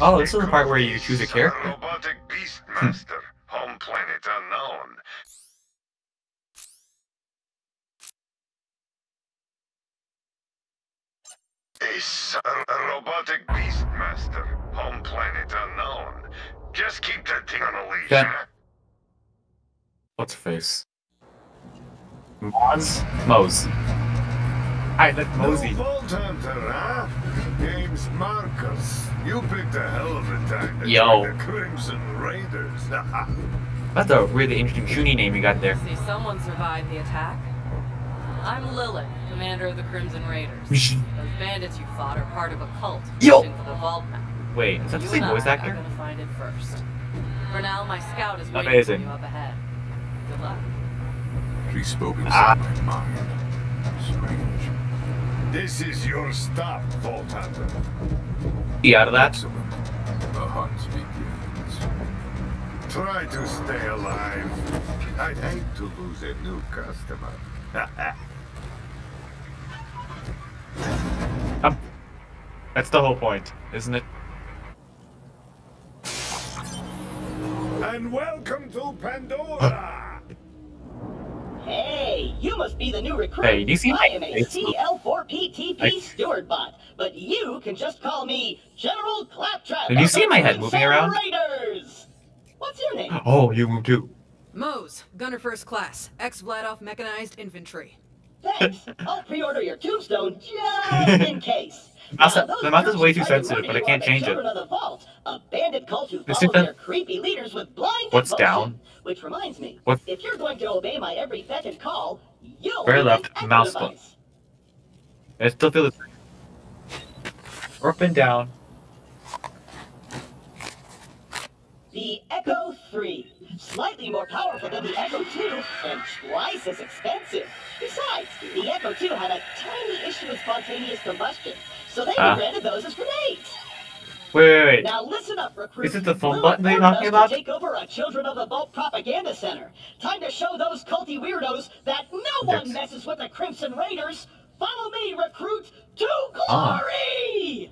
Oh, this is the part where you choose a character. Robotic Beastmaster, home planet unknown. A, s- a- a robotic Beastmaster, home planet unknown. Just keep that thing on a leash, Okay. huh? What's her face? Moz? Moze. Hi, that's Mosey. No Vault Name's Marcus. You picked a hell of a time to Yo. join the Crimson Raiders. That's a really interesting Junie name you got there. See, someone survived the attack. I'm Lilith, commander of the Crimson Raiders. Those bandits you fought are part of a cult Yo! for the vault map. Wait, is that the same and voice I actor? are gonna find it first. For now, my scout is waiting Amazing. for you up ahead. Good luck. She's spoken Ah. my mind. Strange. This is your stop, Vault Hunter. Be out of that. Excellent. The hunt begins. Try to stay alive. I'd hate to lose a new customer. Um, that's the whole point, isn't it? and welcome to Pandora! Hey, you must be the new recruit. Hey, do you see I am a? CL4PTP I- steward bot, but you can just call me General Claptrap. Did you of see my head moving around? Raiders. What's your name? Oh, you moved too. Moze, Gunner First Class, ex Vladof Mechanized Infantry. Thanks. I'll pre-order your tombstone just in case. Mouse- Now, the mouse uh, is way too sensitive, but I can't change it. the vault, a bandit cult who This follow their creepy leaders with blind What's devotion. down? Which reminds me, What- if you're going to obey my every beck and call, you'll Very left, mouse device. I still feel the Up and down. The Echo 3. Slightly more powerful than the Echo 2 and twice as expensive. Besides, the Echo 2 had a tiny issue with spontaneous combustion, so they Ah. branded those as grenades. Wait, wait, wait. Now listen up, recruit. Is it the phone Lilith button that you're talking about? Take over a Children of the Vault propaganda center. Time to show those culty weirdos that no one messes with the Crimson Raiders. Follow me, recruit, to Ah. glory!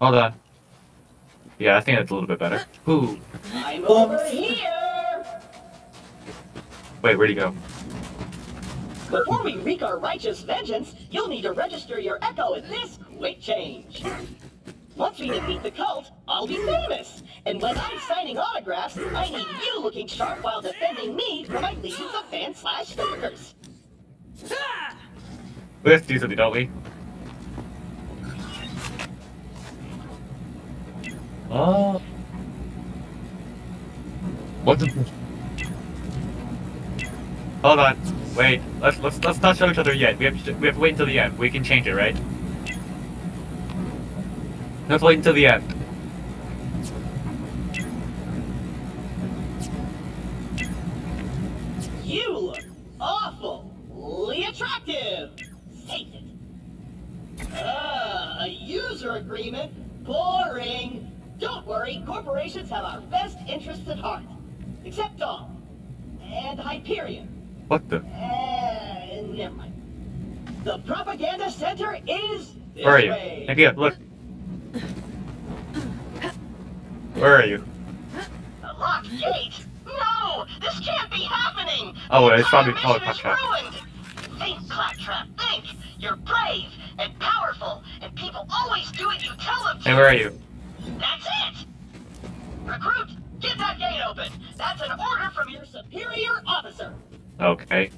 Hold on. Yeah, I think that's a little bit better. Ooh. I'm over here. Wait, where'd he go? Before we wreak our righteous vengeance, you'll need to register your Echo in this quick change. Once we defeat the cult, I'll be famous. And when I'm signing autographs, I need you looking sharp while defending me from my legions of fans slash stalkers. We have to do something, don't we? Oh. What the? Hold on. Wait. Let's let's let's not show each other yet. We have to we have to wait until the end. We can change it, right? Let's wait until the end. You look awfully attractive. Take it. Ah, a user agreement? Boring. Don't worry, corporations have our best interests at heart. Except Dahl. And Hyperion. What the? Uh. The propaganda center is Where are you? way. Nikia, look. Where are you? The locked gate? No! This can't be happening! Oh, it's probably mission Claptrap. Think, Claptrap, think! You're brave and powerful, and people always do what you tell them to! Hey, where are you? That's it! Recruit, get that gate open! That's an order from your superior officer! Okay.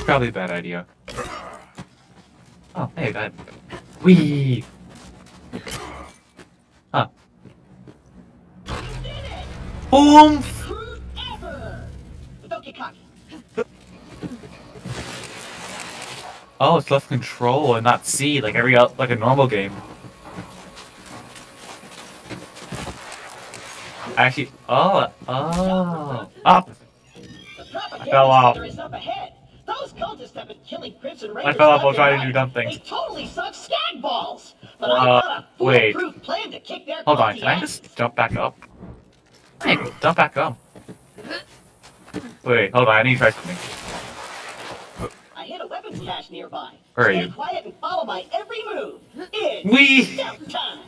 Probably a bad idea. Oh, hey, that. Wee. Huh. Boom. Oh, it's left control and not C like every like a normal game. Actually, oh, oh, up. The propaganda fell off. center is up ahead. Those cultists have been killing Crimson I fell off while trying to do dumb things. They totally suck skag balls. But Uh, I've got a wait. plan to kick their Hold on, can I just jump back up? Hey, jump back up. Wait, hold on. I need to try something. I hit a weapons cache nearby. Where are Stay you? quiet and follow my every move. It's We. time.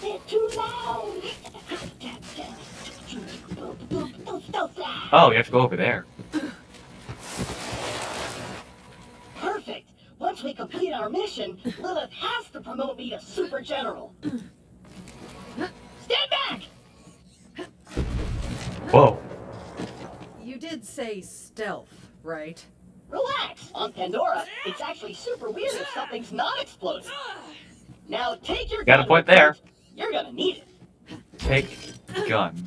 Bit too loud. Oh, you have to go over there. Right? Relax. On Pandora, it's actually super weird if something's not exploding. Now take your Got a gun, point there. You're gonna need it. Take gun.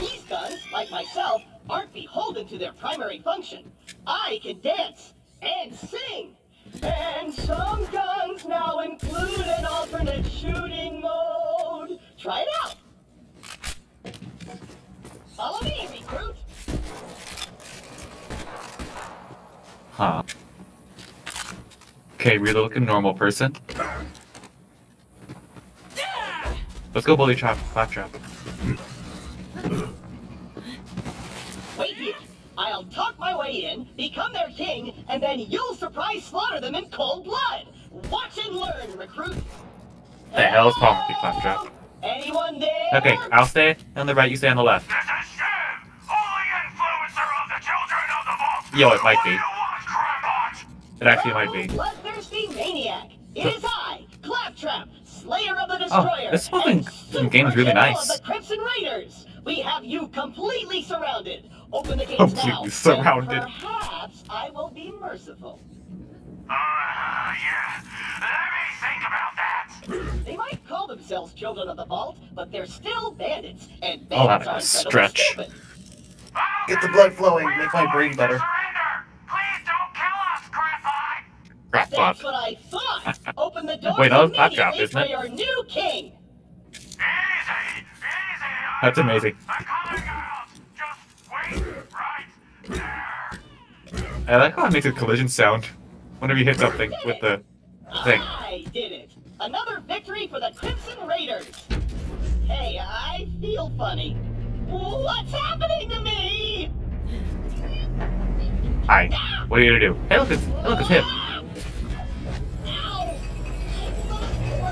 These guns, like myself, aren't beholden to their primary function. I can dance and sing. And some guns now include an alternate shooting mode. Try it out. Follow me, recruit. Huh. Okay, we're looking normal person. Let's go bully trap, claptrap. Wait here. I'll talk my way in, become their king, and then you'll surprise slaughter them in cold blood. Watch and learn, recruit. The hell is wrong with you, Claptrap? Anyone there? Okay, I'll stay on the right, you stay on the left. This is Shem, only influencer of the children of the vault. Yo, it might be. You want Crabot? It actually might be. Bloodthirsty maniac. It is I, Claptrap, Slayer of the Destroyer. Oh, this fucking and Super game is really nice. Of the Crimson Raiders. We have you completely surrounded. Open the gates Completely now. and surrounded. perhaps I will be merciful. Uh, yeah. Let me think about that. They might call themselves Children of the Vault, but they're still bandits, and I'll have bandits a are stretch. stupid. Get the blood flowing, make my brain better. Surrender. Please don't kill us, Crabot. Crap, That's what I thought. Open the door Wait, that was Claptrap, immediately isn't it? your new king. Easy, easy. That's amazing. I'm coming out. Just wait right. I like how it makes a collision sound whenever you hit something with the thing. I did it. Another victory for the Crimson Raiders. Hey, I feel funny. What's happening to me? Hi. What are you gonna do? Hey, look, it's, hey, look, it's him. Ah!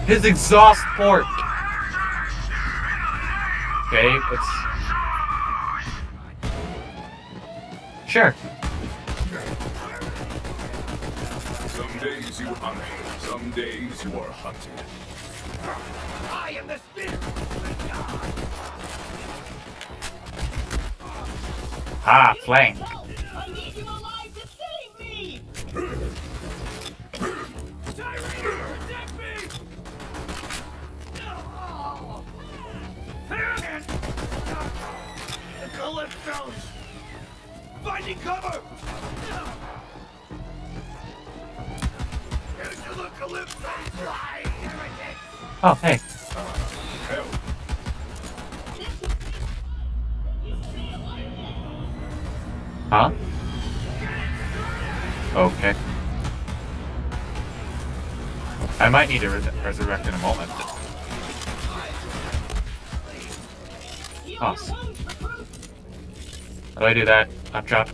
His exhaust port. Okay, it's sure. Some days you hunt, some days you are hunted. I am the spirit. Ah, flank. Calypsos. Finding cover. Oh, hey. Huh? Okay. I might need to res resurrect in a moment. You How do I do that? Up drop.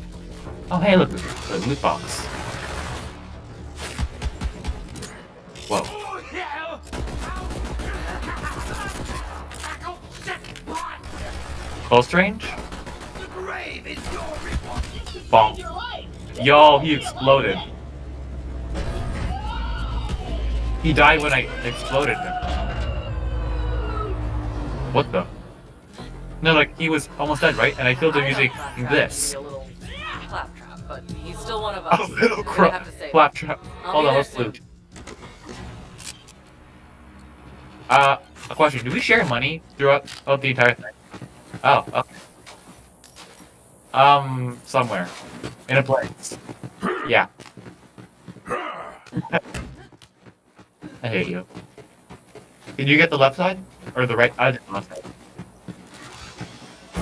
Oh, hey, look, the loot box. Whoa. Yeah. Tackle second pot. Close range? The grave is your reward. This could Bonk. save your life. Yo, he exploded. He died when I exploded him. What the? No, like, he was almost dead, right? And I killed him using this. A little claptrap, but he's still one of A us. little crap. Claptrap. Hold on, let's loot. Uh, a question. Do we share money throughout, throughout the entire thing? Oh, okay. Um, somewhere. In a place. Yeah. I hate you. Can you get the left side? Or the right? I did the left side.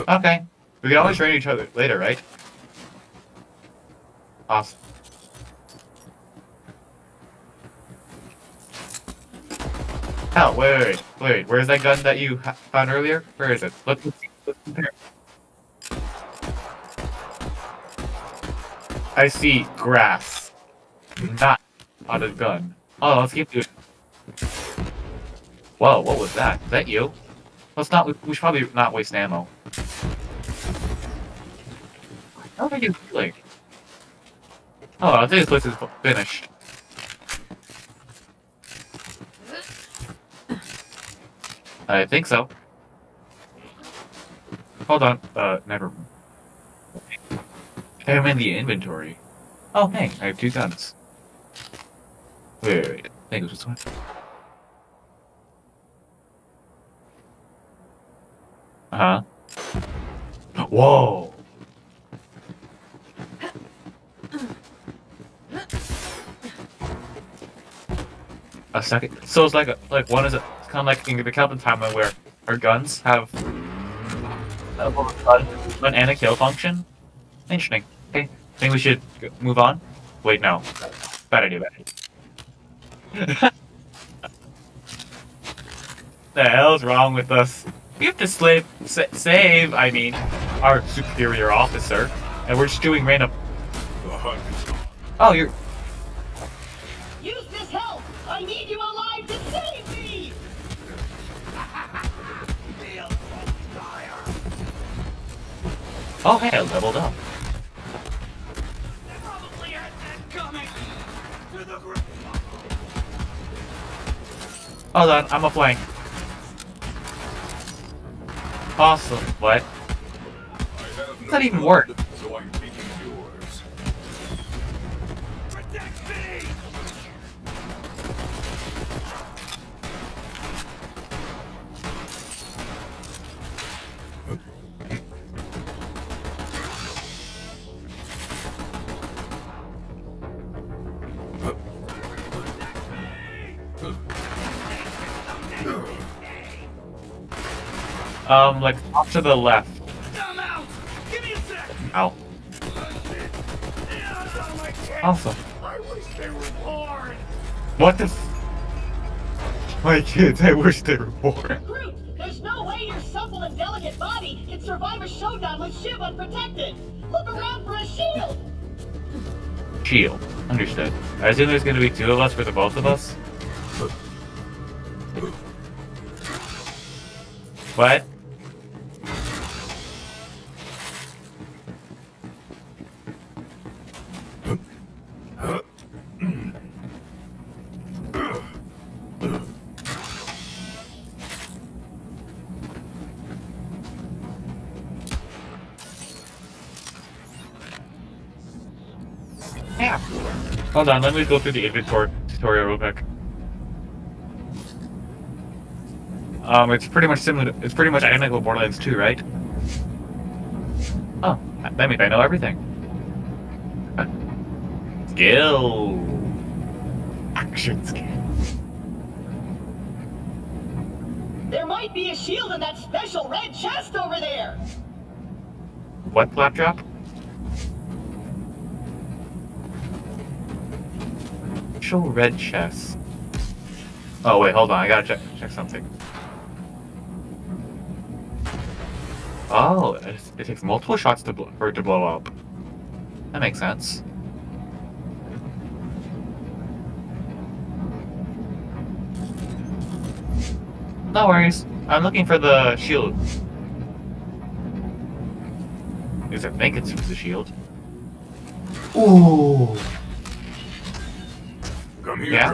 Okay. We can always train each other later, right? Awesome. Oh, wait, wait, wait. Where's that gun that you found earlier? Where is it? Let's, let's compare. I see grass, not on a gun. Oh, let's keep doing. Whoa, what was that? Is that you? Let's not. We should probably not waste ammo. How are you feeling? Oh, I think this place is finished. I think so. Hold on. Uh, never. I'm in the inventory. Oh, hey, I have two guns. Wait, wait, wait. I think it was this one. Uh huh. Whoa! A second. So it's like a, like one is a, it's kind of like in the Calvin timeline where our guns have a gun and a kill function. Interesting. Okay, I think we should move on. Wait, no. Bad idea. Bad idea. the hell's wrong with us? We have to slave, sa- save, I mean, our superior officer, and we're just doing random. The hunt is on. Oh, you're. Oh, hey, I leveled up. Oh, Hold on, I'm a flank. Awesome. What? I have no that even blood, work? So Um, like off to the left. Ow. Awesome. What the? F- My kids, I wish they were born. Groot, there's no way your supple and delicate body can survive a showdown with Shiv unprotected! Look around for a shield! Shield. Understood. I assume there's gonna be two of us for the both of us. What? Hold on, let me go through the inventory tutorial real quick. Um, it's pretty much similar. To, it's pretty much identical to Borderlands 2, right? Oh, that means I know everything. Skill. Action skill. There might be a shield in that special red chest over there! What flapdrop? Show red chest. Oh wait, hold on. I gotta check check something. Oh, it, it takes multiple shots to for it to blow up. That makes sense. No worries. I'm looking for the shield. At least I think it's the shield. Ooh. Come here, Yeah?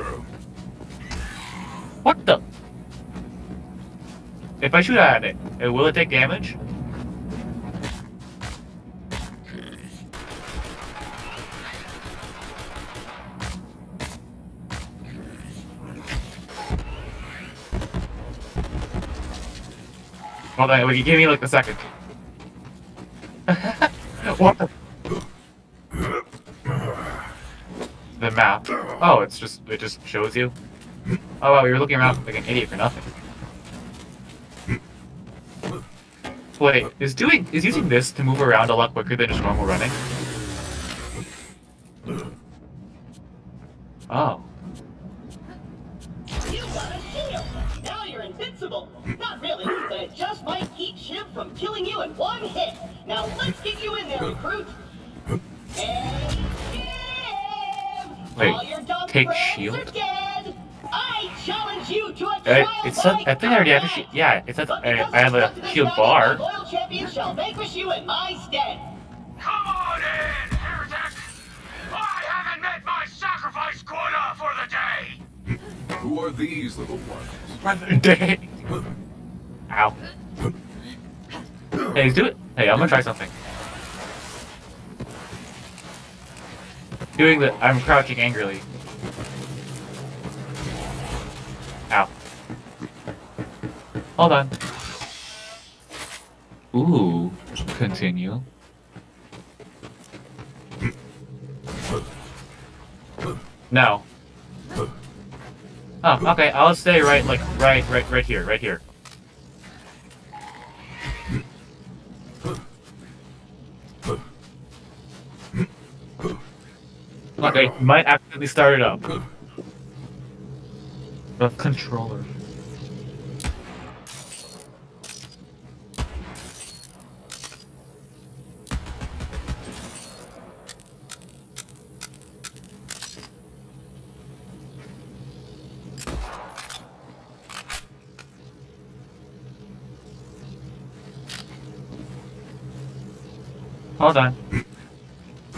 What the? If I shoot at it, will it take damage? Hold on, wait, give me like a second. what the? Map. Oh, it's just it just shows you. Oh wow, you're looking around like an idiot for nothing. Wait, is doing is using this to move around a lot quicker than just normal running? Oh. You got a shield! Now you're invincible! Not really, but it just might keep Shiv from killing you in one hit! Now let's get you in there, recruit! Take friends shield? I challenge you to a Uh, trial it said, I think I already have a shield. Yeah, it says I, I have a shield bar. Loyal shall vanquish you in my stead. Come on in, heretic! I haven't met my sacrifice quota for the day! Who are these little ones? Brother day. Ow. Hey, let's do it. Hey, I'm gonna try something. Doing the. I'm crouching angrily. Hold on. Ooh. Continue. No. Oh, okay. I'll stay right, like, right, right, right here, right here. Okay, might accidentally start it up. The controller. Hold on.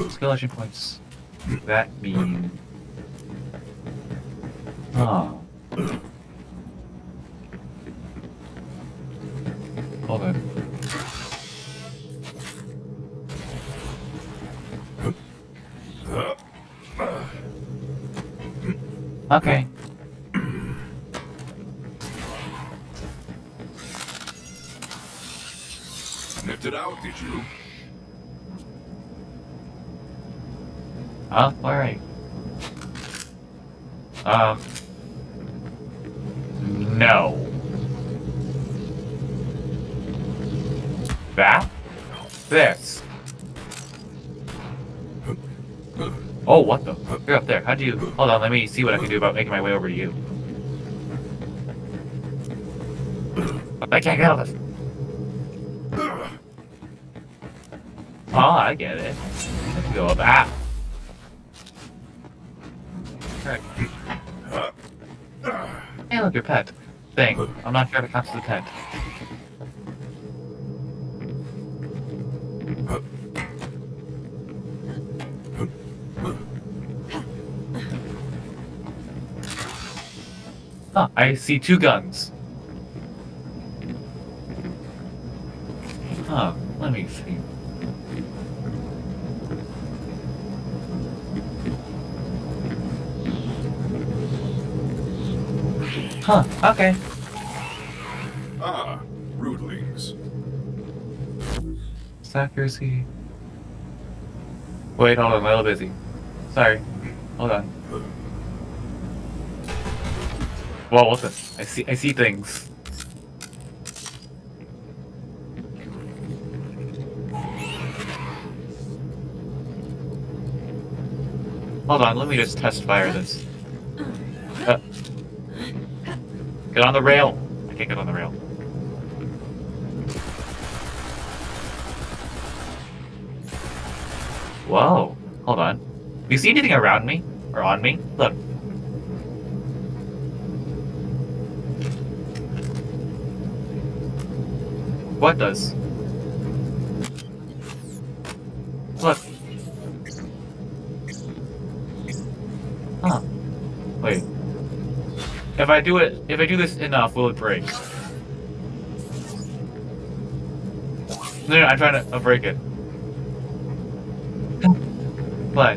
Skeleton points. That mean. Oh. oh. Oh, alright. Um. No. That? This. Oh, what the? You're up there. How do you... Hold on, let me see what I can do about making my way over to you. I can't get out of this. Oh, I get it. Let's go up. Ah! Look, your pet. Thing. I'm not sure if it counts as pet. Huh, I see two guns. Huh, let me see. Huh, okay. Ah, rootlings. accuracy. Wait, hold on, I'm a little busy. Sorry. Hold on. Well, listen. I see I see things. Hold on, let me just test fire this. Uh, get on the rail! I can't get on the rail. Whoa. Hold on. Do you see anything around me? Or on me? Look. What does? Look. Huh. Wait. If I do it, if I do this enough, will it break? No, no, I'm trying to uh, break it. What?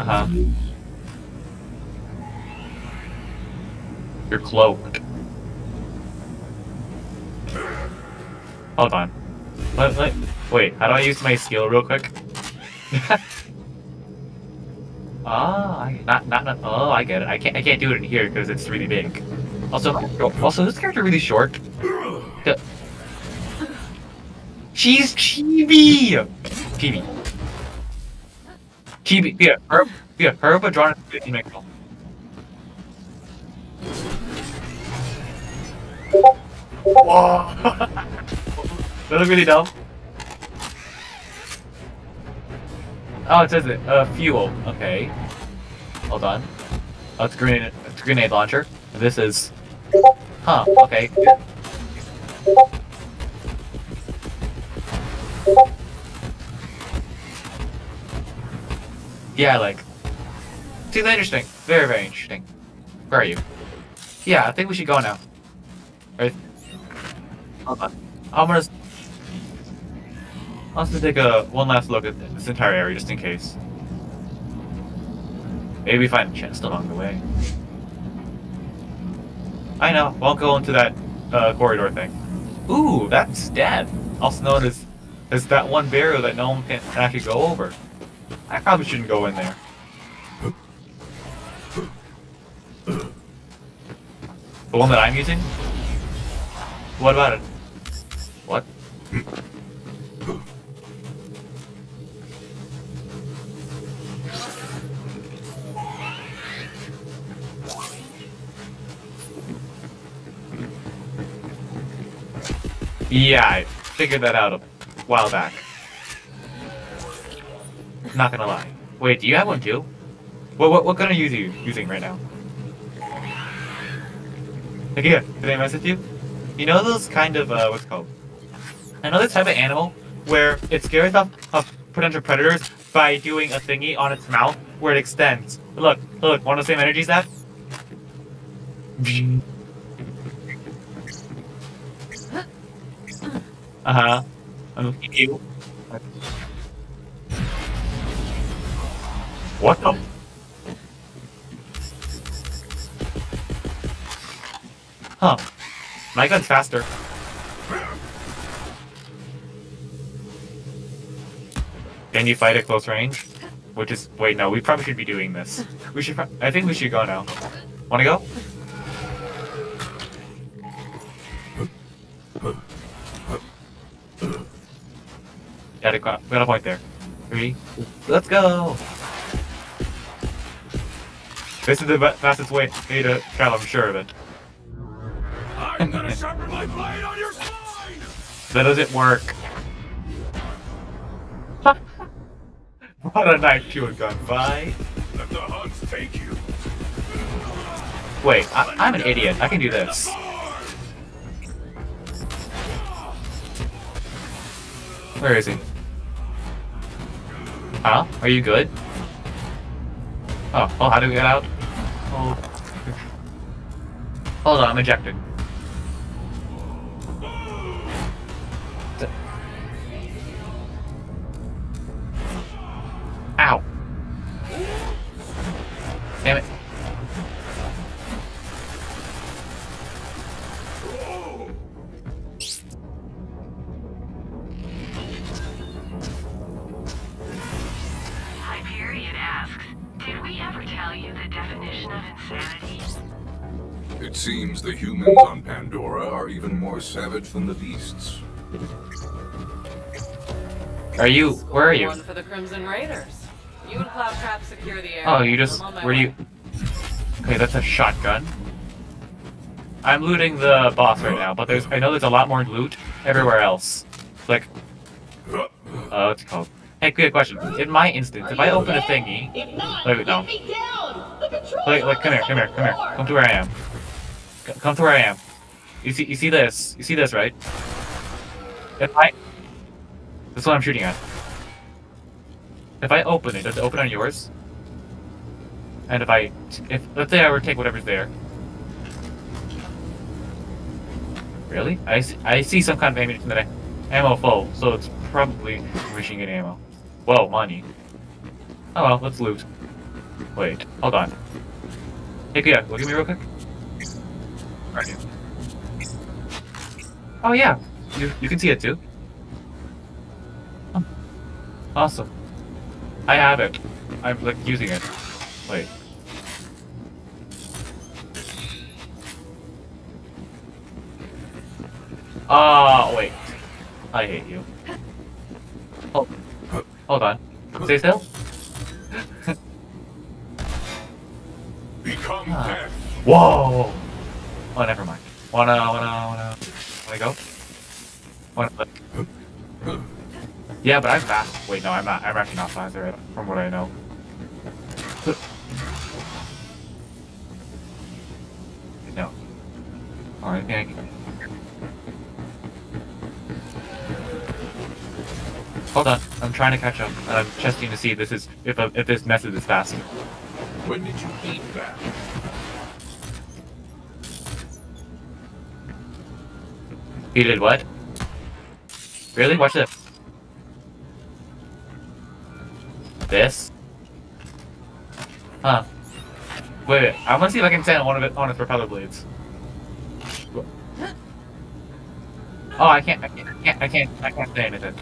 Uh huh. You're cloaked. Hold on. Let, let, wait, how do I use my skill real quick? Ah, I, not, not, not, oh, I get it. I can't, I can't do it in here because it's really big. Also, also, this character really short. She's Chibi! Chibi. Chibi, yeah, her, yeah, her, but drawn in Mixel. Whoa! that look really dumb. Oh, it says it. Uh, fuel. Okay. Hold on. Oh, it's a grenade. It's grenade launcher. This is. Huh. Okay. Yeah, like. Seems interesting. Very, very interesting. Where are you? Yeah, I think we should go now. Right. Hold on. I'm gonna. I'll just take a one last look at this entire area just in case. Maybe find a chest along the way. I know. Won't go into that uh, corridor thing. Ooh, that's dead. Also known as as that one barrier that no one can actually go over. I probably shouldn't go in there. The one that I'm using? What about it? What? Yeah, I figured that out a while back. Not gonna lie. Wait, do you have one too? What what what gun are you using right now? Like, yeah, did I mess with you? You know those kind of uh, what's called? This type of animal where it scares off of potential predators by doing a thingy on its mouth where it extends. Look, look, want the same energy as that? Uh huh. I'm looking at you. What the? Huh. My gun's faster. Can you fight at close range? Which is wait no, we probably should be doing this. We should. I think we should go now. Wanna go? Got a, got a point there. Three. Let's go! This is the fastest way way to travel, I'm sure of it. I'm gonna sharpen my blade on your spine! That doesn't work. what a night you had gone by. Let the hunts take you. Wait, I, I'm an idiot. I can do this. Where is he? Huh? Are you good? Oh, oh, how do we get out? Oh. Hold on, I'm ejected. Even more savage than the beasts. Are you? Where are you? One for the Crimson Raiders. You and Claptrap secure the area. Oh, you just. I'm on my Where do you. Okay, that's a shotgun. I'm looting the boss right now, but there's. I know there's a lot more loot everywhere else. Like. Uh, what's it called? Hey, good question. In my instance, if I open a thingy. If not, Wait, no. get me down! The controls Like, like, come here, come here, come here. Come to where I am. C- Come to where I am. You see, you see this? You see this, right? If I. This is what I'm shooting at. If I open it, does it open on yours? And if I, if let's say I were to take whatever's there. Really? I see, I see some kind of ammunition that I, ammo full, so it's probably machine gun ammo. Whoa, money. Oh well, let's loot. Wait, hold on. Hey, yeah, look at me real quick. Right. Oh yeah, you you can see it too. Oh. Awesome. I have it. I'm like using it. Wait. Oh, wait. I hate you. Hold, hold on. Stay still. Become Ah. death. Whoa! Oh, never mind. Wanna, wanna, wanna, wanna go? Wanna, yeah, but I'm fast. Wait, no, I'm not. I'm actually not faster, from what I know. No. Oh, Alright, yeah. Hold on, I'm trying to catch up, and I'm testing to see if this is if if this method is fast. When did you eat? He did what? Really? Watch this. This? Huh. Wait, wait. I want to see if I can stand on one of it on its propeller blades. Oh, I can't. I can't. I can't. I can't, I can't say anything.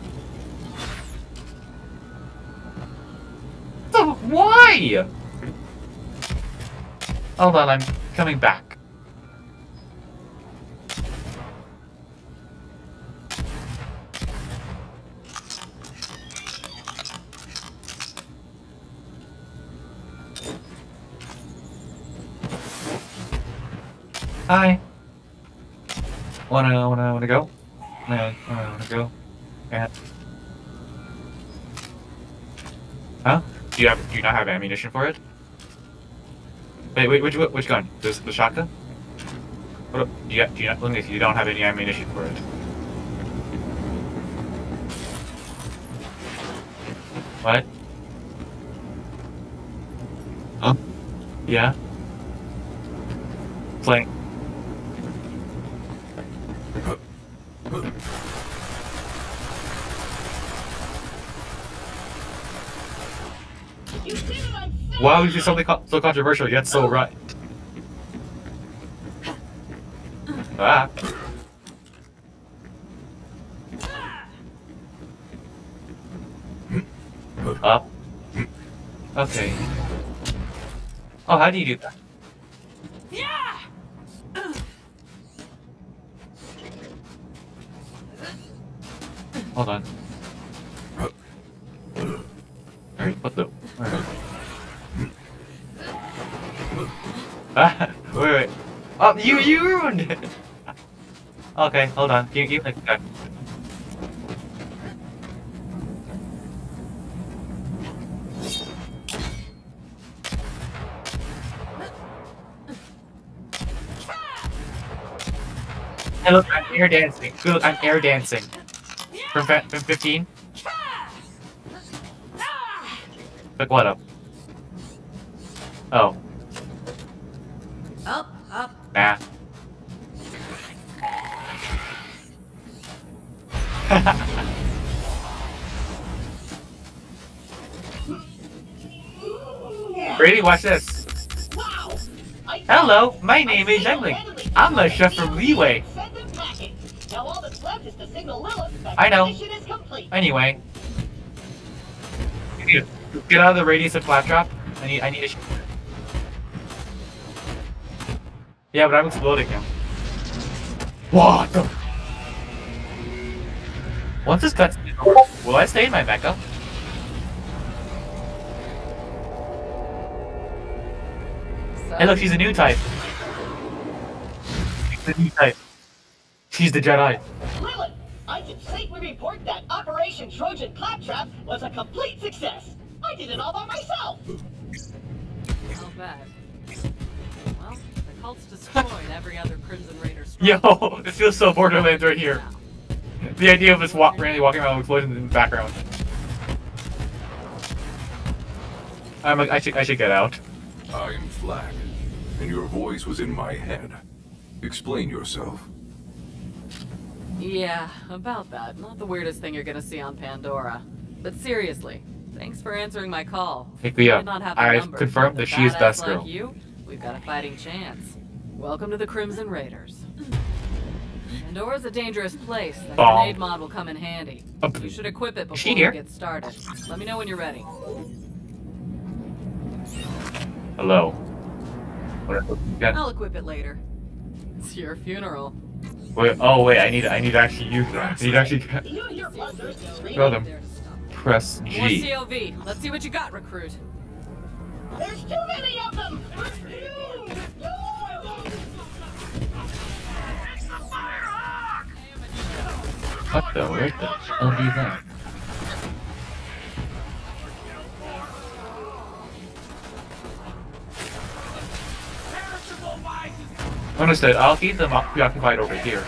So why? Hold on, I'm coming back. Hi. Wanna wanna wanna go? Wanna wanna, wanna go? Yeah. Huh? Do you have do you not have ammunition for it? Wait, wait, which which gun? This the shotgun? What? Do you do you not? Let me see. You don't have any ammunition for it. What? Huh? Yeah. Playing. You see what I'm saying? Why would you do something co- so controversial yet so right? Ah. Up. Okay. Oh, how do you do that? Hold on. Alright, what the? Alright. Ah, wait, wait. Oh, you, you ruined it! Okay, hold on. Give, give me a Hey, look, I'm air dancing. Look, I'm air dancing. From, from 15? Pick what up? Oh, watch this. Wow! Hello, my name is Emily. I'm a chef from Leeway. Now I know. Anyway. Get out of the radius of Flatdrop. I need I need a Yeah, but I'm exploding him. What the Once this cuts will I stay in my backup? Hey look, she's a new type. She's the new type. She's the Jedi. Lilith, I can safely report that Operation Trojan Claptrap was a complete success. I did it all by myself. Not bad. Well, the cult's destroyed every other Crimson Raider Yo, stronghold. this feels so Borderlands right here. Now, The idea of us walk, randomly walking around with explosions in the background. I'm like, I should, I should get out. I am FL4K, and your voice was in my head. Explain yourself. Yeah, about that. Not the weirdest thing you're gonna see on Pandora. But seriously, thanks for answering my call. Hey, Kuya, Might not have the I've confirmed that she is badass best like you, we've got a fighting chance. Welcome to the Crimson Raiders. Pandora's a dangerous place. That Bomb. grenade mod will come in handy. You should equip it is she before we get started. Let me know when you're ready. Hello. What- yeah. I'll equip it later. It's your funeral. Wait, oh wait, I need I need to actually use that. I need to actually You and your bloodthirsty screaming. Throw them. There to press More G. COV. Let's see what you got, recruit. There's too many of them! Refuse! What the? Where the hell do you think? Understood. I'll keep them preoccupied over here.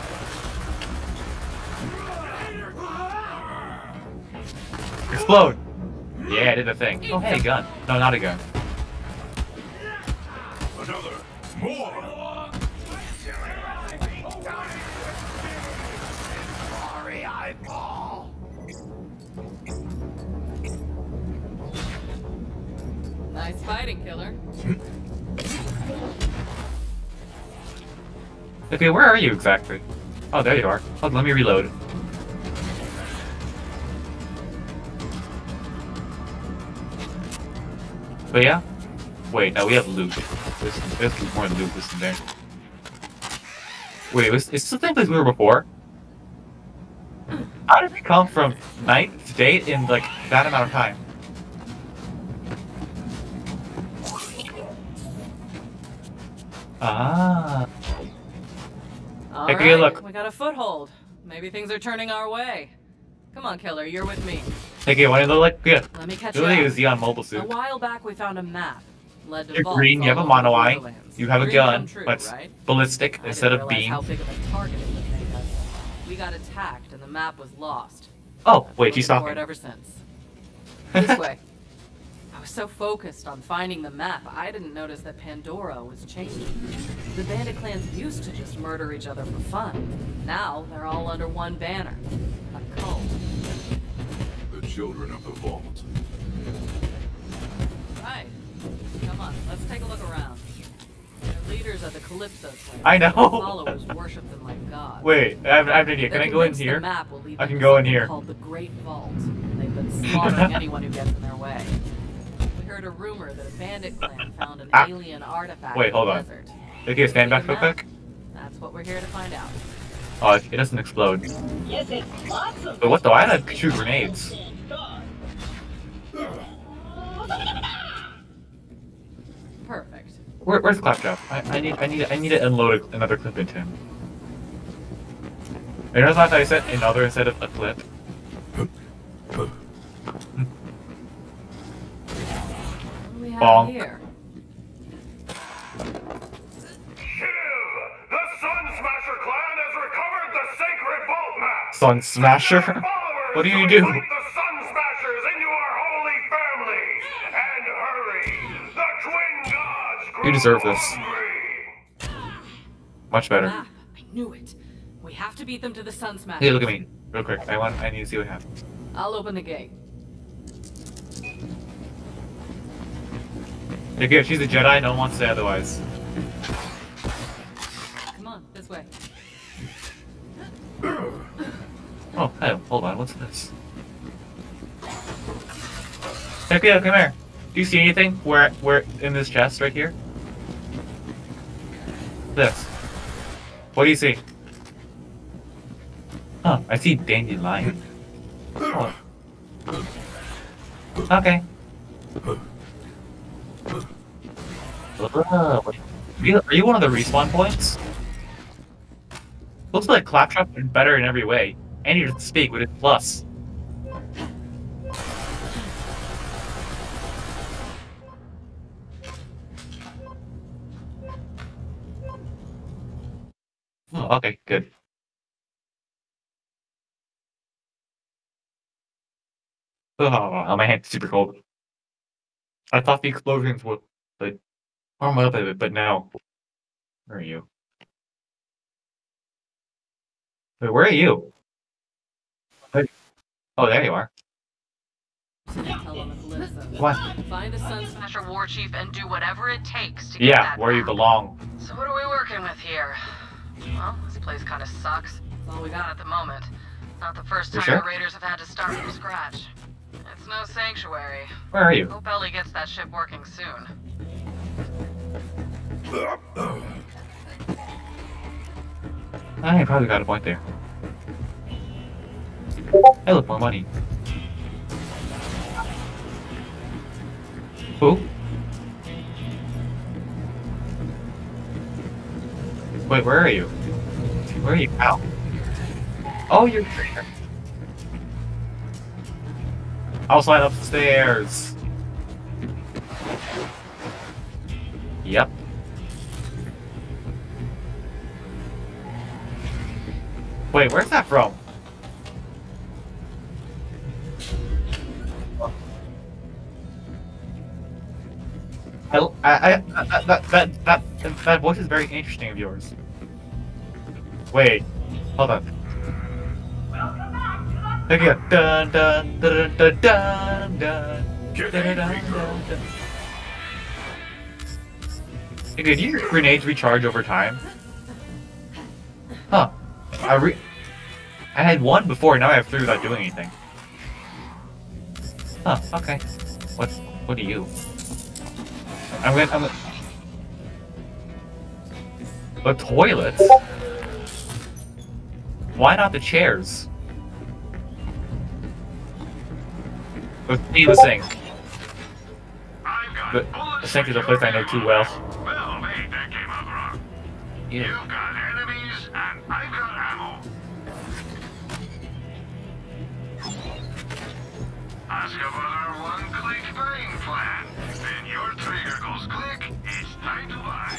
Explode! Yeah, I did the thing. Oh, hey, gun. No, not a gun. Another. More. Nice fighting, killer. Okay, where are you exactly? Oh, there you are. Oh, let me reload. But yeah. Wait, no, we have loot. There's, there's more loot this in there. Wait, was, is this the same place we were before? How did we come from night to day in like that amount of time? Ah. All Take a good look. we got a foothold. Maybe things are turning our way. Come on, killer, you're with me. Okay, want to look like good? Let me catch Do you they up. use Xeon mobile A while back, we found a map. Led to You're green, you have a mono eye, you have a gun, true, but right? ballistic I instead of beam. how big of a target it would make us. We got attacked, and the map was lost. Oh, I've wait, she's it talking. ever since. This way. I was so focused on finding the map, I didn't notice that Pandora was changing. The bandit clans used to just murder each other for fun. Now they're all under one banner. A cult. The children of the vault. Right. Come on, let's take a look around. Their leaders are the Calypso clan. I know. Their Followers worship them like gods. Wait, I have, I have an idea. Can I go in here? The map will lead I can go in here. Called the Great Vault. They've been slaughtering anyone who gets in their way. We heard a rumor that a bandit clan found an Ah. alien artifact Wait, in hold the on. desert. Okay, stand back See real the quick. That's what we're here to find out. Oh, it doesn't explode. Yes, it's lots of But what the? I had to shoot grenades. Perfect. Where, where's Claptrap? I, I need, I need, I need to unload another clip into him. You know that I said another instead of a clip? What do we have Bonk. here? Shiv! The Sun Smasher clan has recovered the sacred vault map! Sun Smasher? What do you do? The Sun Smashers into our holy family! And hurry! The twin gods You deserve this. Much better. Ah, I knew it. We have to beat them to the Sun Smash. Hey, look at me, real quick. I want, I need to see what happens. I'll open the gate. Okay, if she's a Jedi, no one wants to say otherwise. Come on, this way. Oh, hey, hold on, what's this? Pia, come here. Do you see anything? Where, where, in this chest right here? This. What do you see? Huh, I see dandelion. Oh. Okay. Are you- Are you one of the respawn points? Looks like Claptrap is better in every way. And you speak with its plus. Oh, okay, good. Oh, my hand's super cold. I thought the explosions would like Oh, warm up a bit, but now. Where are you? Wait, where are you? Oh, there you are. Tell them it's Calypso. What? Find Smasher war chief and do whatever it takes to get Yeah, where you belong. So what are we working with here? Well, this place kind of sucks. That's all we got at the moment. Not the first time sure? the Raiders have had to start from scratch. It's no sanctuary. Where are you? Hope Ellie gets that ship working soon. I probably got a point there. I look, more money. Who? Wait, where are you? Where are you? Ow. Oh, you're there. I'll slide upstairs. Yep. Wait, where's that from? I, I, I, that, that, that, that, voice is very interesting of yours. Wait, hold on. Okay, dun dun dun dun dun dun. Dun, dun, dun, dun. Okay, do your grenades recharge over time? Huh. I re- I had one before, now I have three without doing anything. Huh, okay. What, what are you? I'm gonna, I'm gonna... The toilets? Why not the chairs? Let's the sink. The, the sink is a place I know too well. Well, Ask about our one-click buying plan. Then your trigger goes click, it's time to buy.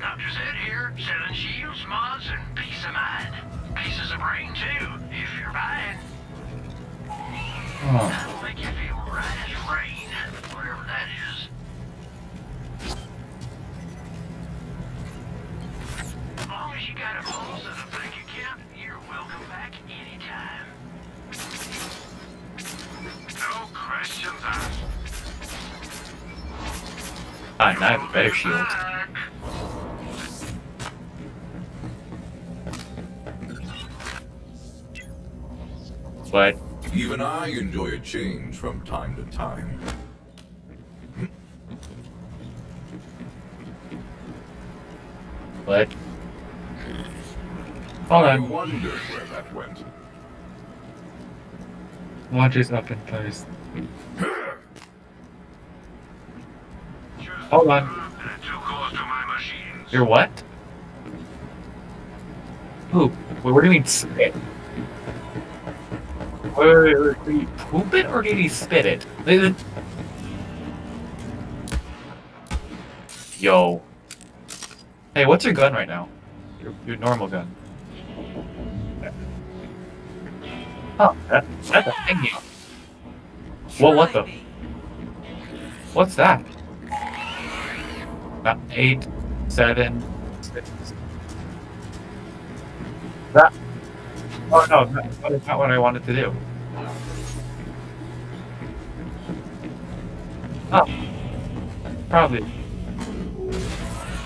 I'm just in here, selling shields, mods, and peace of mind. Pieces of brain, too, if you're buying. Oh. That'll make you feel right as rain, whatever that is. As long as you got a pulse and Ah, now I have a better shield. But Even I enjoy a change from time to time. but hold I on. wondered where that went. Watch is up in place. Just Hold on. You're what? Poop. Wait, what do you mean spit? Wait, wait, wait, did he poop it or did he spit it? Yo. Hey, what's your gun right now? Your, your normal gun. Oh, that, that's a thingy. What the? What's that? About eight, seven, six. That. Oh no, that, is not what I wanted to do. Oh. Probably.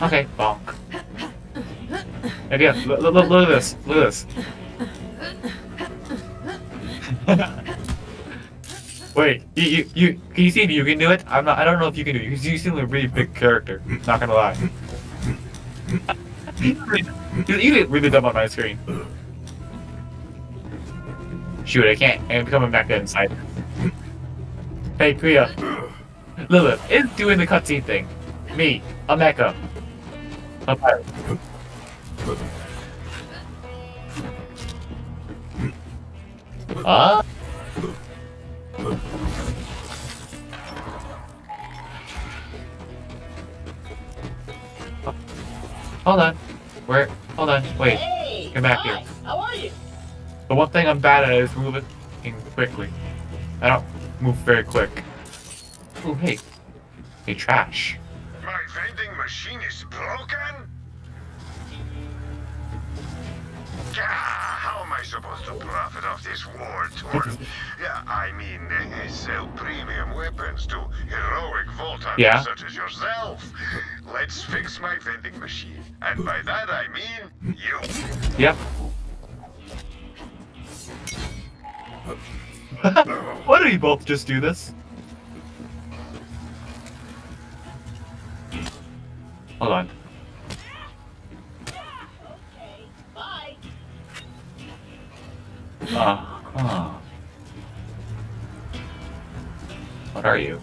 Okay, bonk. Again, look, look, look at this. Look at this. Wait, you, you, you, can you see if you can do it? I'm not, I don't know if you can do it, because you seem like a really big character, not gonna lie. you look really dumb on my screen. Shoot, I can't, I'm coming back inside. Hey, Kriya. Lilith is doing the cutscene thing. Me, a mecha. A pirate. Ah? Hold on. Where? Hold on. Wait. Hey! Come back hi, here. How are you? The one thing I'm bad at is moving quickly. I don't move very quick. Oh, hey. Hey, trash. My vending machine is broken? How am I supposed to profit off this war torn? yeah, I mean, uh, sell premium weapons to heroic vault hunters Yeah. such as yourself. Let's fix my vending machine. And by that I mean you. Yep. Why don't you both just do this? Hold on. Uh huh. What are you?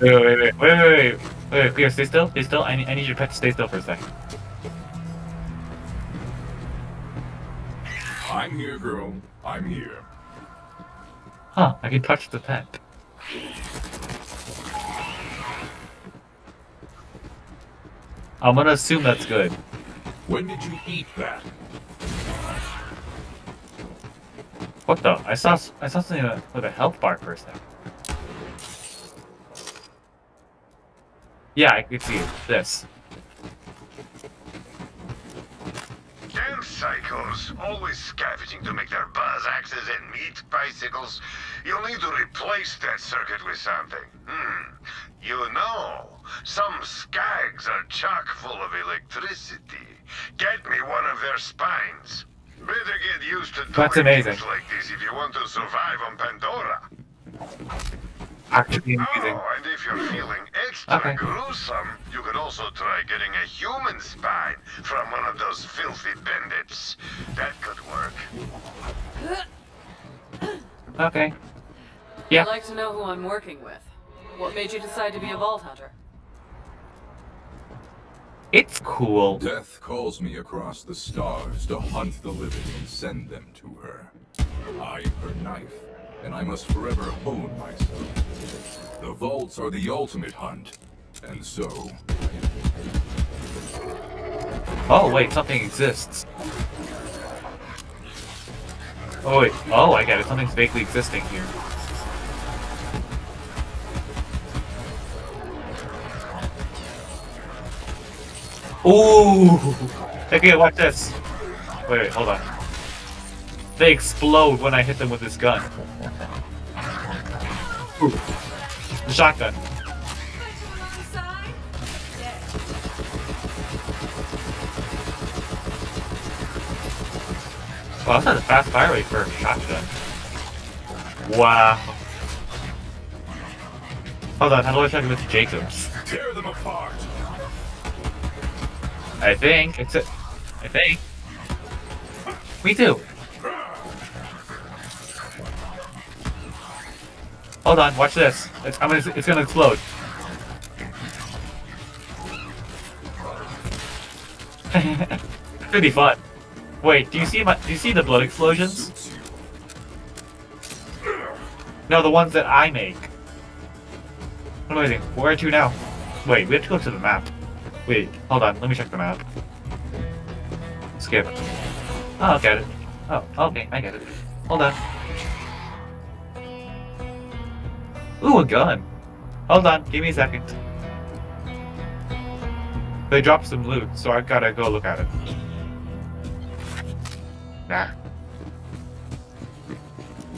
Wait, wait, wait, wait, wait, wait, wait, wait, Clear, stay still, stay still. I need, I need your pet to stay still for a second. I'm here, girl. I'm here. Huh, I can touch the pet. I'm gonna assume that's good. When did you eat that? What the? I saw s- I saw something with a health bar for a second. Yeah, I could see it. This. Damn psychos, always scavenging to make their buzz axes and meat bicycles. You'll need to replace that circuit with something. Hmm. You know, some skags are chock full of electricity. Get me one of their spines. Better get used to doing That's amazing. things like this if you want to survive on Pandora. Actually oh, amazing. Oh, and if you're feeling extra Okay. gruesome, you could also try getting a human spine from one of those filthy bandits. That could work. Okay. Yeah. I'd like to know who I'm working with. What made you decide to be a Vault Hunter? It's cool. Death calls me across the stars to hunt the living and send them to her. I am her knife, and I must forever hone myself. The vaults are the ultimate hunt, and so Oh wait, something exists. Oh wait. Oh, I get it. Something's vaguely existing here. Ooh! Okay, watch this. Wait, wait, hold on. They explode when I hit them with this gun. Ooh. The shotgun. Wow, that's not a fast fire rate for a shotgun. Wow. Hold on, how do I check with Jacobs? tear them apart. I think it's a. I think. Me too. Hold on, watch this. It's, I'm gonna, it's gonna explode. Should be fun. Wait, do you see my? Do you see the blood explosions? No, the ones that I make. What am I doing? Where to now? Wait, we have to go to the map. Wait, hold on. Let me check the map. Skip. Oh, get it. Oh, okay, I get it. Hold on. Ooh, a gun. Hold on, give me a second. They dropped some loot, so I gotta go look at it. Nah.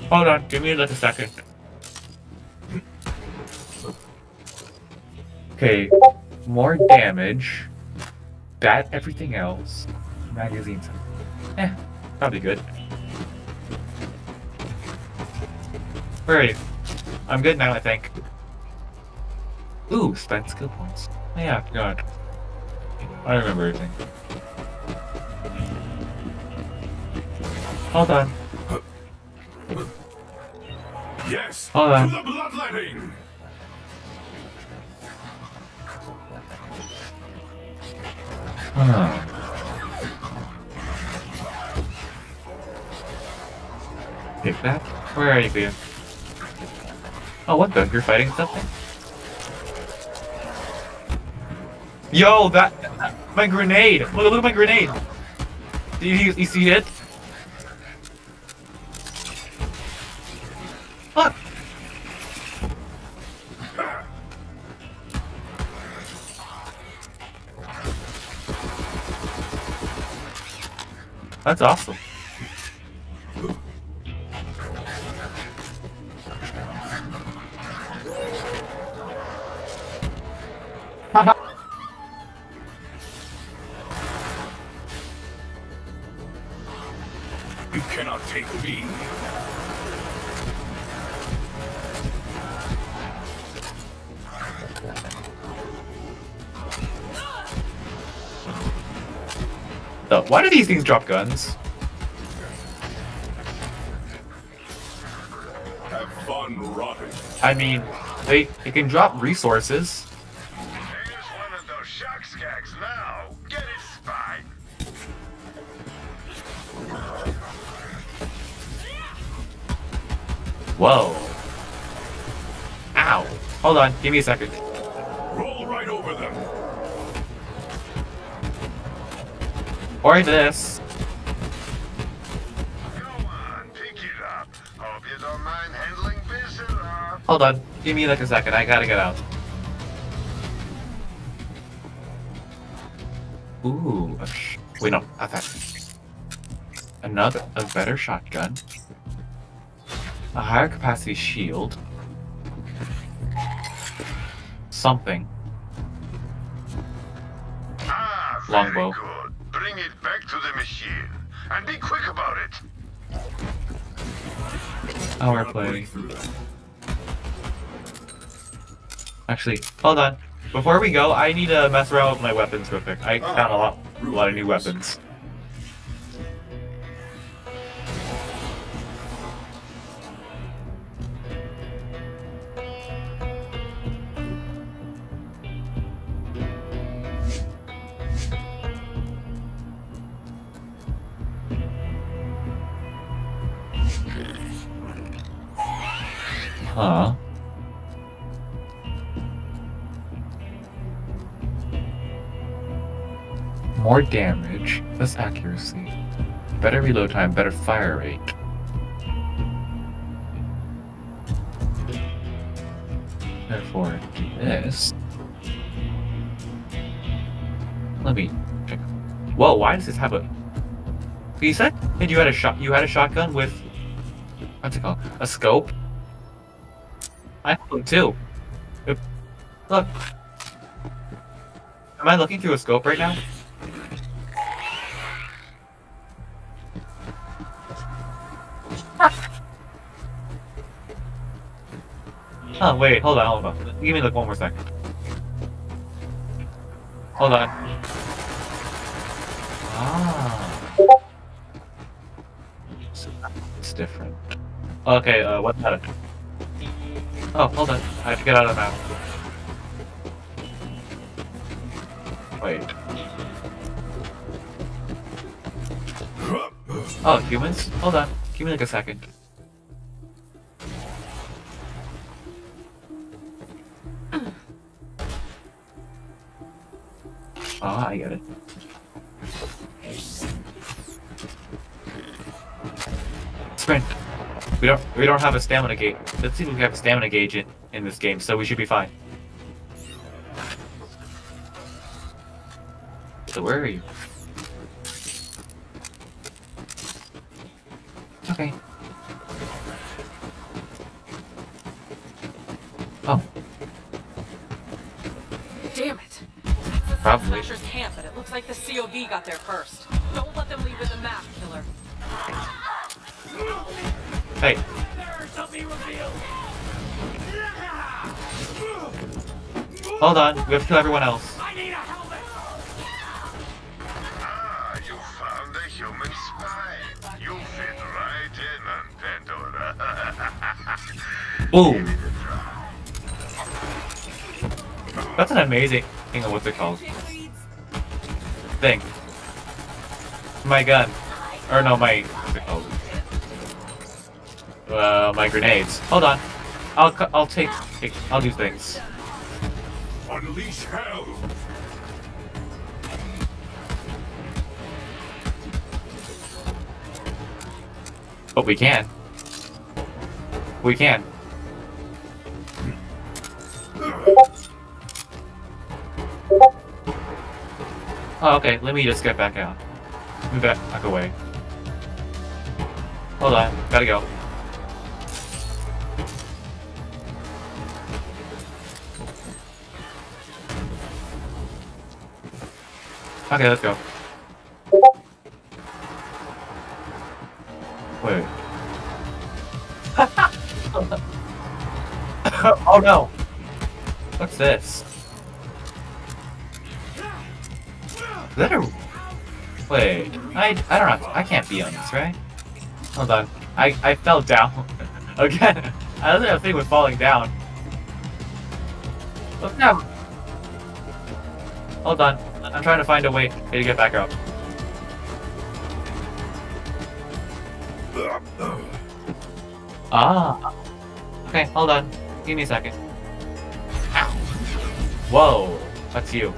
Hold on, give me like a second. Okay, more damage. That everything else. Magazines. Eh, probably good. Where are you? I'm good now, I think. Ooh, spent skill points. Oh, yeah, God. I remember everything. Hold on. Yes. Hold on. To the bloodletting. Take that? Where are you? Oh, what the? You're fighting something? Yo, that, my grenade! Look, look at my grenade! Do you, you see it? That's awesome. These things drop guns? Have fun rotting. I mean, they they can drop resources. Here's one of those shock skags now. Get it, spy. Whoa. Ow. Hold on, give me a second. Or this. Go on, pick it up. Hope you don't mind handling visitor. Hold on, give me like a second. I gotta get out. Ooh, a sh- wait no, not that. Another, a better shotgun. A higher capacity shield. Something. Ah, Longbow. Power play. Actually, hold on. Before we go, I need to mess around with my weapons real quick. I found a lot, a lot of new weapons. Accuracy, better reload time, better fire rate. Therefore, this. Let me check. Whoa, why does this have a? You said and you had a shot. You had a shotgun with what's it called? A scope. I have one too. Look. Am I looking through a scope right now? Oh wait, hold on, hold on. Give me like one more second. Hold on. Ah. It's different. Okay, uh, what's that? Oh, hold on. I have to get out of the map. Wait. Oh, humans? Hold on. Give me like a second. Ah, I get it. Sprint. We don't we don't have a stamina gauge. Let's see if we have a stamina gauge in, in this game, so we should be fine. So where are you? Okay. That's the Probably. Smasher's camp, but it looks like the COV got there first. Don't let them leave with the map, killer. hey. Hold on, we have to kill everyone else. I need a helmet! Ah, you found a human spy. You fit right in on Pandora. Boom. That's an amazing thing of what's it called? Thing. My gun. Or no, my? Uh, my grenades. Hold on. I'll I'll take, take I'll do things. Unleash hell. But we can. We can. Oh, okay. Let me just get back out. Move back, back away. Hold on. Gotta go. Okay, let's go. Wait. oh no! What's this? Is that a... Wait, I I don't know. I can't be on this, right? Hold on. I I fell down again. I don't have a thing with falling down. Look now. Hold on. I'm trying to find a way to get back up. Ah. Okay, hold on. Give me a second. Ow. Whoa. That's you.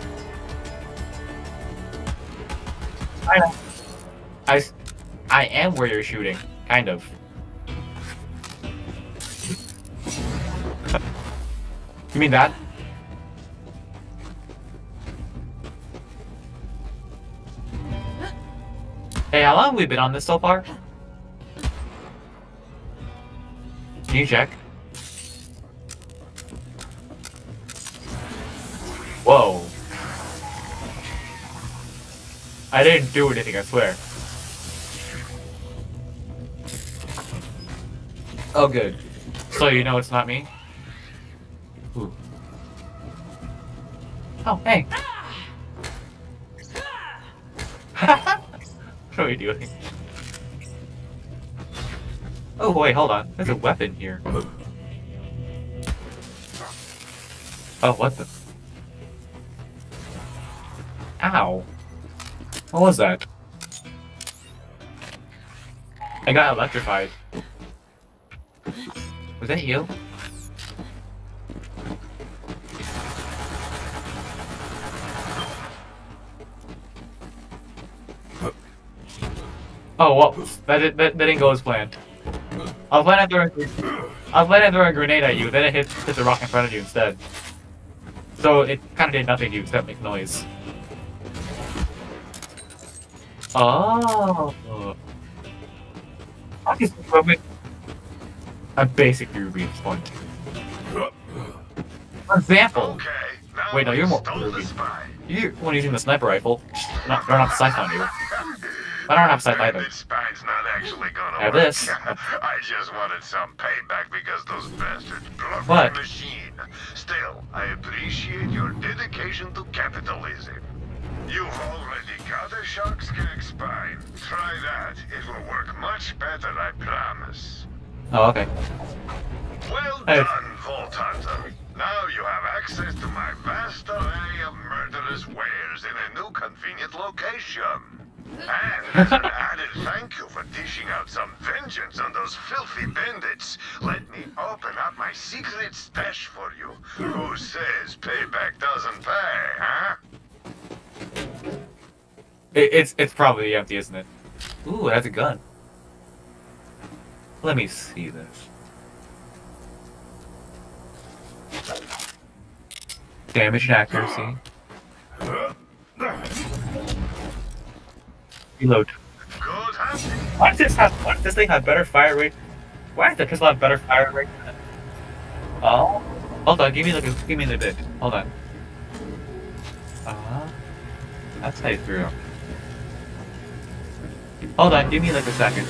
I, I am where you're shooting. Kind of. you mean that? Hey, how long have we been on this so far? Can you check? Whoa. I didn't do anything, I swear. Oh, good. So you know it's not me? Ooh. Oh, hey. what are we doing? Oh, wait, hold on. There's a weapon here. Oh, what the? Ow. What was that? I got electrified. Was that? Oh, well, that, that, that didn't go as planned. I was planning to throw a, I was planning to throw a grenade at you, then it hit, hit the rock in front of you instead. So it kind of did nothing to you except make noise. Oh. I guess I'm basically point. For example, Okay, Wait, no, you're more stole the spy. you when using the sniper rifle, not run off sight on you. I don't have sight either. Spine's not actually gonna I work. this. I just wanted some payback because those bastards What? my machine. Still, I appreciate your dedication to capitalism. You've already got a shock skag spine. Try that. It will work much better, I promise. Oh, okay. Well Hey. done, Vault Hunter. Now you have access to my vast array of murderous wares in a new convenient location. And as an added thank you for dishing out some vengeance on those filthy bandits, let me open up my secret stash for you. Who says payback doesn't pay, huh? It, it's it's probably empty, isn't it? Ooh, that's a gun. Let me see this. Damage and accuracy. Reload. Why does this have? Why does this thing have better fire rate? Why does the pistol have better fire rate? than- Oh, hold on. Give me a, give me the bit. Hold on. Uh huh. That's how you through. Hold on. Give me like a second.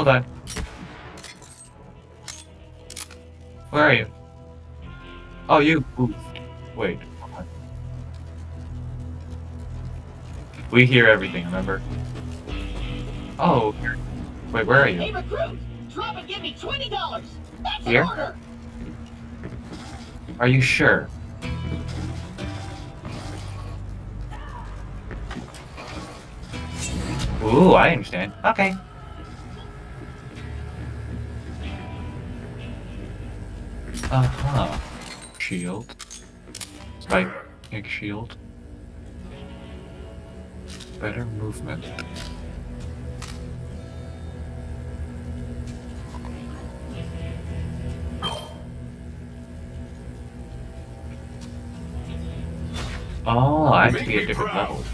Hold on. Where are you? Oh, you. Ooh. Wait. We hear everything, remember? Oh. Wait, where are Hey, you? recruit! Drop and give me $20! That's Here? order! Are you sure? Ooh, I understand. Okay. Uh-huh. Shield. Spike. Egg shield. Better movement. Oh, I have to be at different levels.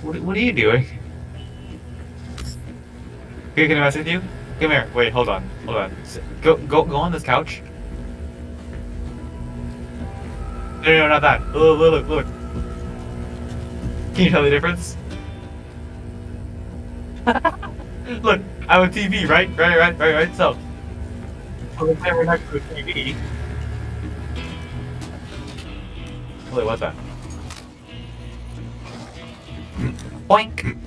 What, what are you doing? Here, can I mess with you? Come here. Wait, hold on. Hold on. Go, go, go on this couch. No, no, not that. Look, look, look. Can you tell the difference? look, I'm a TV, right? Right, right, right, right. So, to a TV. Wait, what's that? Boink.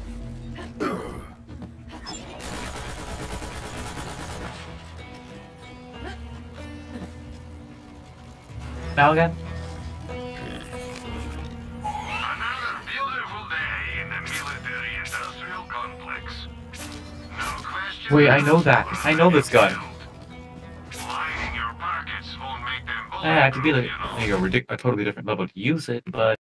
No question. Wait, I know that. I know this gun. Lining your pockets won't make them I have to be like, bulletproof, you know. like a, ridic- a totally different level to use it, but